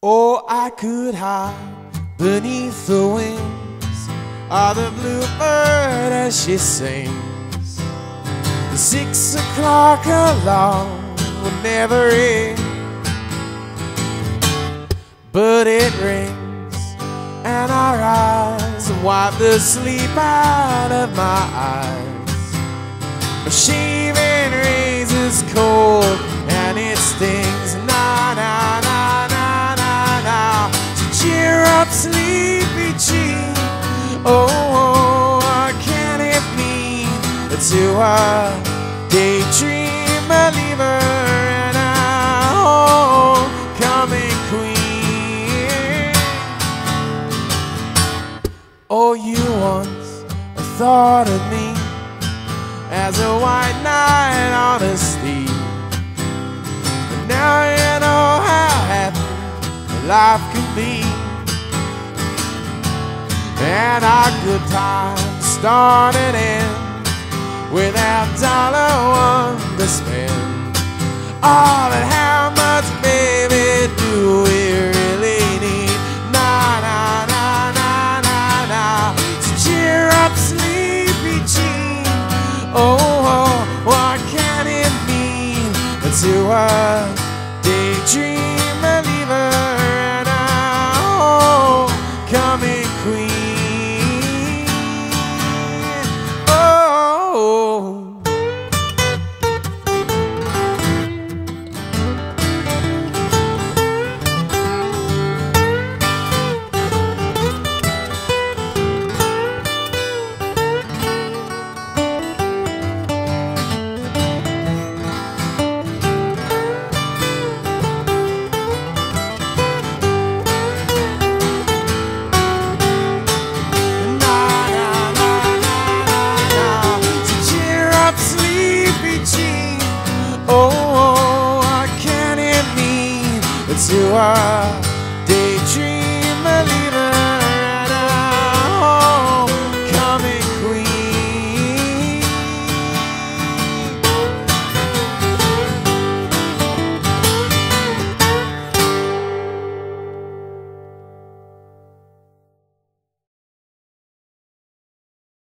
Oh, I could hide beneath the wings of the bluebird as she sings. The six o'clock alarm will never ring, but it rings, and rise and wipe the sleep out of my eyes. My up, sleepy Jean. Oh, oh, can it mean to a daydream believer and a homecoming queen? Oh, you once thought of me as a white knight on a steed. But now you know how happy life can be. And our good times start and end without dollar one to spend. Oh, but how much, baby, do we really need? Na na na na na na. So cheer up, sleepy Jean. Oh, oh, what can it mean to a daydream believer and a homecoming queen? Oh, oh, what can it mean to a